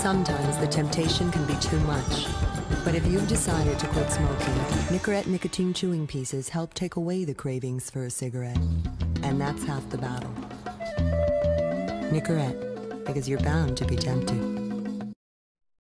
Sometimes the temptation can be too much. But if you've decided to quit smoking, Nicorette nicotine chewing pieces help take away the cravings for a cigarette. And that's half the battle. Nicorette, because you're bound to be tempted.